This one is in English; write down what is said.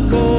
go